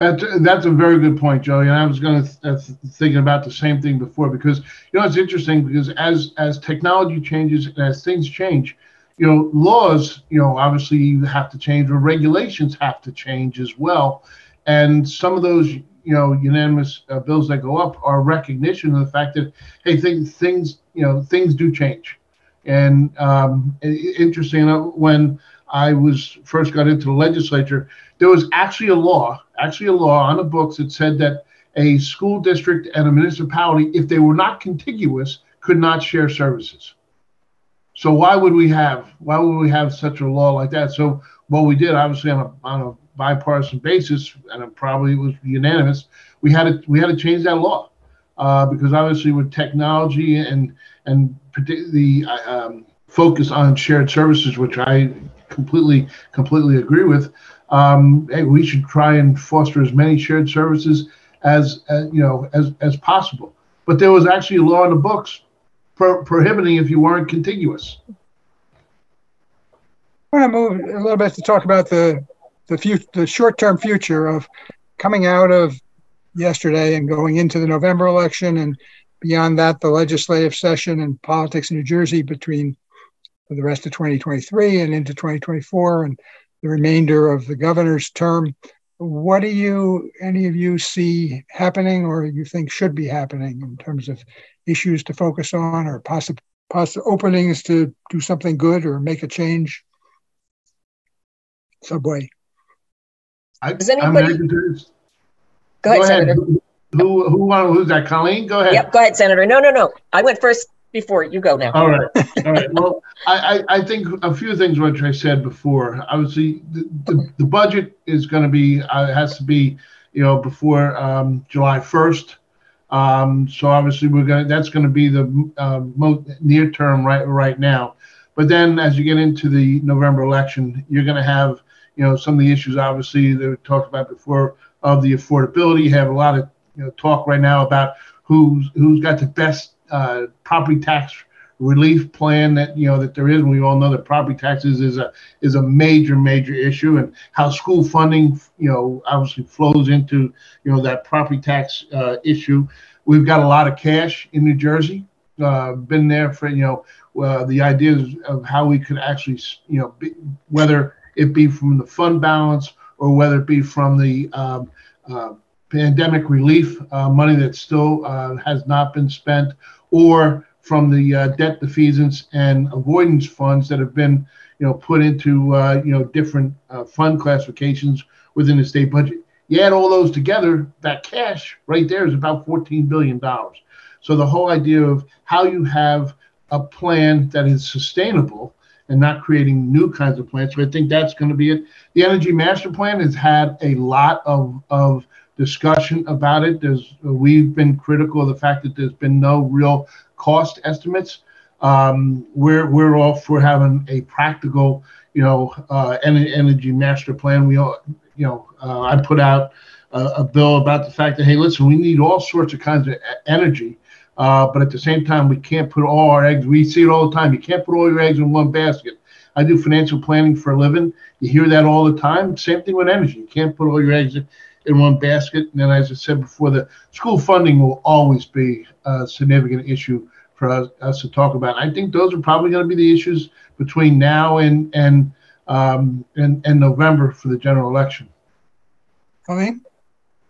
That's, a very good point joey and i was going to uh, thinking about the same thing before because you know it's interesting because as as technology changes and as things change you know laws you know obviously you have to change or regulations have to change as well. And some of those you know unanimous uh, bills that go up are recognition of the fact that hey things things you know things do change. And um, interesting when i was first got into the legislature there was actually a law actually a law on the books that said that a school district and a municipality if they were not contiguous could not share services. So why would we have why would we have such a law like that? So what we did obviously on a, on a bipartisan basis, and it probably was unanimous, we had to we had to change that law uh, because obviously with technology and and the um, focus on shared services, which I completely completely agree with, um, hey, we should try and foster as many shared services as, as you know as as possible. But there was actually a law in the books pro- prohibiting if you weren't contiguous. I want to move a little bit to talk about the the the short-term future of coming out of yesterday and going into the November election, and beyond that, the legislative session and politics in New Jersey between the rest of 2023 and into 2024, and the remainder of the governor's term. What do you, any of you, see happening, or you think should be happening in terms of issues to focus on, or possible possible openings to do something good or make a change? Subway. I, Does anybody? I mean, go ahead, go ahead, Senator. Who, who, who's that? Colleen, go ahead. Yep, go ahead, Senator. No, no, no. I went first before. You go now. All right. All right. Well, I, I, I think a few things which I said before. Obviously, the, the, the budget is going to be, uh, has to be, you know, before um, July 1st. Um, so obviously we're going that's going to be the uh, most near term right, right now. But then as you get into the November election, you're going to have you know, some of the issues obviously that we talked about before of the affordability. You have a lot of you know, talk right now about who's who's got the best uh, property tax relief plan that you know that there is. We all know that property taxes is a is a major major issue, and how school funding you know obviously flows into you know that property tax uh, issue. We've got a lot of cash in New Jersey. Uh, been there for you know uh, the ideas of how we could actually you know be, whether it be from the fund balance or whether it be from the um, uh, pandemic relief uh, money that still uh, has not been spent, or from the uh, debt defeasance and avoidance funds that have been, you know, put into uh, you know different fund classifications within the state budget. You add all those together, that cash right there is about 14 billion dollars. So the whole idea of how you have a plan that is sustainable and not creating new kinds of plants. So I think that's going to be it. The Energy Master Plan has had a lot of, of discussion about it. There's we've been critical of the fact that there's been no real cost estimates. Um, we're we're all for having a practical, you know, uh, energy master plan. We all, you know, uh, I put out a, a, bill about the fact that hey, listen, we need all sorts of kinds of energy, uh, but at the same time, we can't put all our eggs. We see it all the time. You can't put all your eggs in one basket. I do financial planning for a living. You hear that all the time. Same thing with energy. You can't put all your eggs in. one basket. And then, as I said before, the school funding will always be a significant issue for us, us to talk about. I think those are probably going to be the issues between now and and um, and, and November for the general election. Colleen?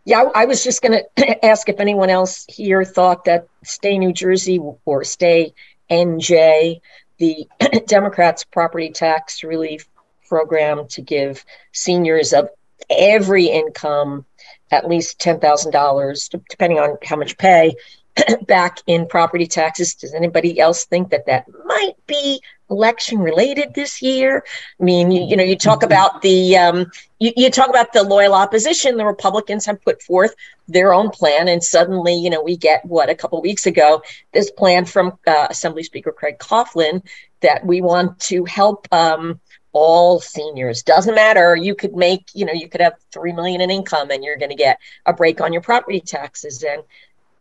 Yeah, I was just going to ask if anyone else here thought that Stay New Jersey or Stay NJ, the Democrats' property tax relief program to give seniors of every income at least $10,000, depending on how much pay, back in property taxes. Does anybody else think that that might be election related this year? I mean, you, you know, you talk about the um, you, you talk about the loyal opposition. The Republicans have put forth their own plan, and suddenly, you know, we get what a couple weeks ago this plan from uh, Assembly Speaker Craig Coughlin that we want to help. Um, all seniors doesn't matter you could make you know you could have 3 million in income and you're going to get a break on your property taxes and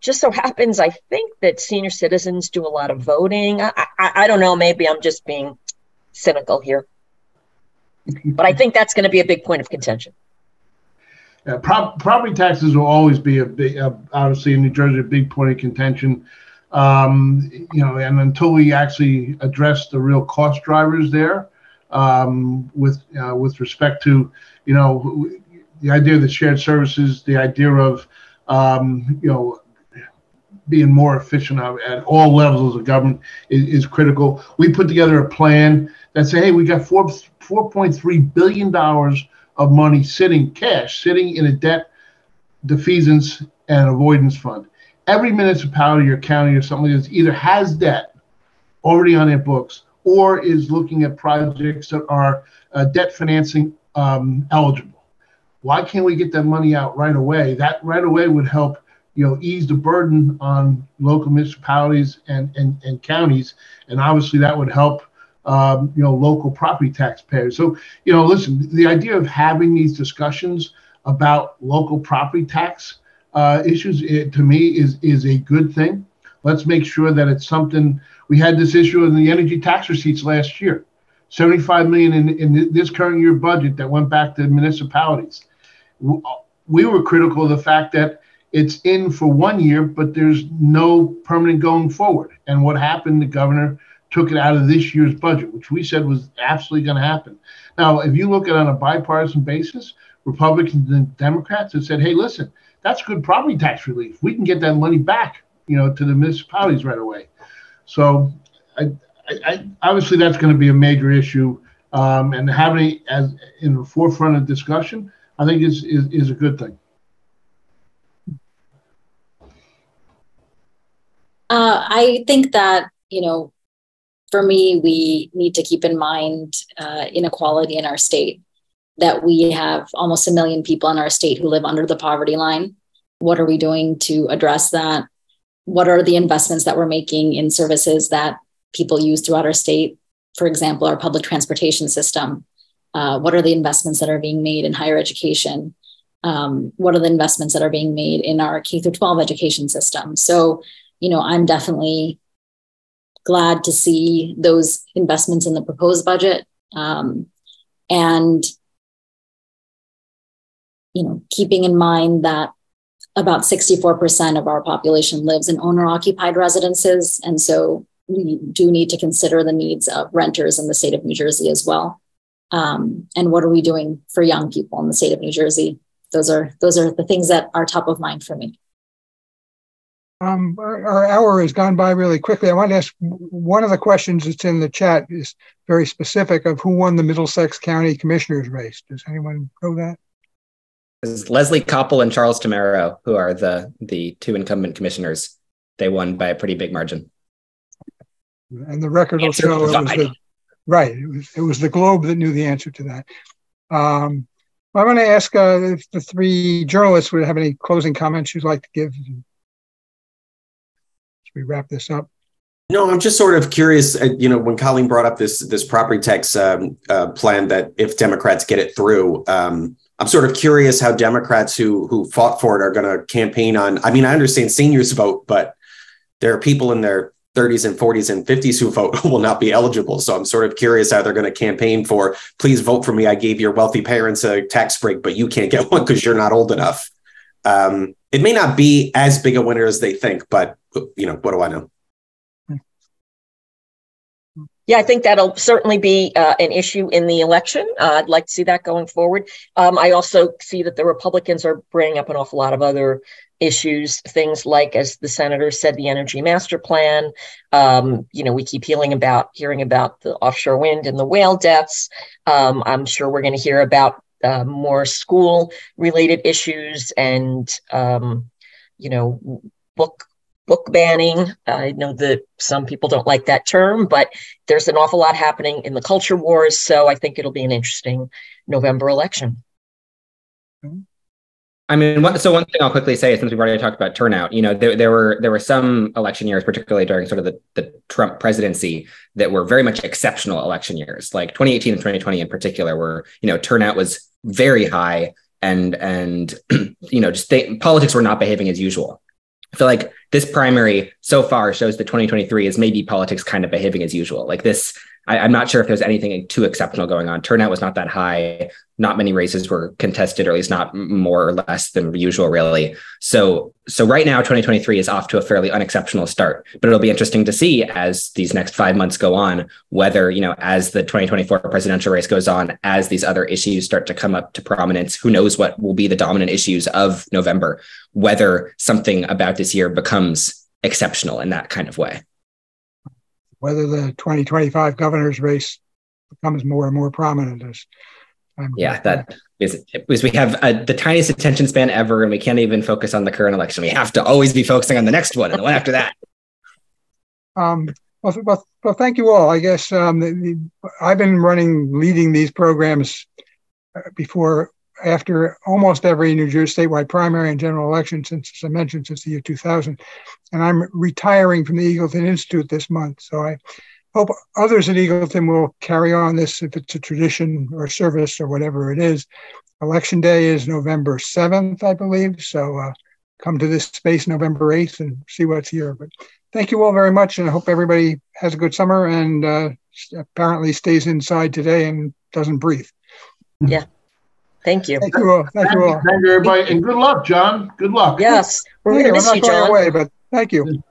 just so happens, I think that senior citizens do a lot of voting. I, I, I don't know. Maybe I'm just being cynical here, but I think that's going to be a big point of contention. Yeah, prop, property taxes will always be a big, uh, obviously in New Jersey, a big point of contention. Um, you know, and until we actually address the real cost drivers there, um, with uh, with respect to, you know, the idea of the shared services, the idea of, um, you know, being more efficient at all levels of government is, is, critical. We put together a plan that say, hey, we got four four point three billion dollars of money sitting cash sitting in a debt defeasance and avoidance fund. Every municipality or county or something like this either has debt already on their books or is looking at projects that are uh, debt financing um, eligible. Why can't we get that money out right away? That right away would help you know, ease the burden on local municipalities and, and, and counties. And obviously that would help, um, you know, local property taxpayers. So, you know, listen, the idea of having these discussions about local property tax uh, issues, it, to me, is, is a good thing. Let's make sure that it's something, we had this issue in the energy tax receipts last year. 75 million in, in this current year budget that went back to municipalities. We were critical of the fact that it's in for one year, but there's no permanent going forward. And what happened, the governor took it out of this year's budget, which we said was absolutely going to happen. Now, if you look at it on a bipartisan basis, Republicans and Democrats have said, hey, listen, that's good property tax relief. We can get that money back, you know, to the municipalities right away. So I, I, obviously that's going to be a major issue. Um, and having it as in the forefront of discussion, I think is, is, is a good thing. Uh, I think that, you know, for me, we need to keep in mind uh, inequality in our state, that we have almost a million people in our state who live under the poverty line. What are we doing to address that? What are the investments that we're making in services that people use throughout our state? For example, our public transportation system. Uh, what are the investments that are being made in higher education? Um, what are the investments that are being made in our K through 12 education system? So you know, I'm definitely glad to see those investments in the proposed budget. Um, and, you know, keeping in mind that about 64% of our population lives in owner occupied residences. And so we do need to consider the needs of renters in the state of New Jersey as well. Um, and what are we doing for young people in the state of New Jersey? Those are those are the things that are top of mind for me. Um, our, our, hour has gone by really quickly. I want to ask one of the questions that's in the chat is very specific of who won the Middlesex County Commissioner's race. Does anyone know that? It's Leslie Koppel and Charles Tomaro, who are the the two incumbent commissioners. They won by a pretty big margin. And the record will show it was the, right. It was it was the Globe that knew the answer to that. Um, I want to ask uh, if the three journalists would have any closing comments you'd like to give we wrap this up? No, I'm just sort of curious. Uh, you know, when Colleen brought up this this property tax um, uh, plan, that if Democrats get it through, um, I'm sort of curious how Democrats who who fought for it are going to campaign on. I mean, I understand seniors vote, but there are people in their 30s and 40s and 50s who vote will not be eligible. So I'm sort of curious how they're going to campaign for please vote for me. I gave your wealthy parents a tax break, but you can't get one because you're not old enough. Um, it may not be as big a winner as they think, but you know, what do I know? Yeah, I think that'll certainly be uh, an issue in the election. Uh, I'd like to see that going forward. Um, I also see that the Republicans are bringing up an awful lot of other issues, things like, as the senator said, the energy master plan. Um, you know, we keep hearing about hearing about the offshore wind and the whale deaths. Um, I'm sure we're going to hear about uh, more school related issues and um, you know book book banning. I know that some people don't like that term, but there's an awful lot happening in the culture wars. So I think it'll be an interesting November election. I mean, what, so one thing I'll quickly say, since we've already talked about turnout, you know, there, there were there were some election years, particularly during sort of the, the Trump presidency, that were very much exceptional election years. Like 2018 and 2020 in particular, where you know turnout was very high, and and you know, just they, politics were not behaving as usual. I feel like this primary so far shows that 2023 is maybe politics kind of behaving as usual. Like this, I, am not sure if there's anything too exceptional going on. Turnout was not that high. Not many races were contested, or at least not more or less than usual, really. So, so right now, 2023 is off to a fairly unexceptional start. But it'll be interesting to see as these next five months go on, whether you know, as the 2024 presidential race goes on, as these other issues start to come up to prominence, who knows what will be the dominant issues of November? Whether something about this year becomes exceptional in that kind of way whether the 2025 governor's race becomes more and more prominent as yeah that is because we have uh, the tiniest attention span ever and we can't even focus on the current election. We have to always be focusing on the next one and the one after that. Um, well, well, well, thank you all. I guess um, the, the, I've been running, leading these programs uh, before after almost every New Jersey statewide primary and general election since, as I mentioned, since the year 2000. And I'm retiring from the Eagleton Institute this month. So I hope others at Eagleton will carry on this if it's a tradition or service or whatever it is. Election day is November 7th, I believe. So uh, come to this space November 8th and see what's here. But thank you all very much. And I hope everybody has a good summer and uh, apparently stays inside today and doesn't breathe. Yeah. Thank you. Thank you all. Thank you all. Thank you, everybody. And good luck, John. Good luck. Yes. We're going to miss you, John. Away, but thank you.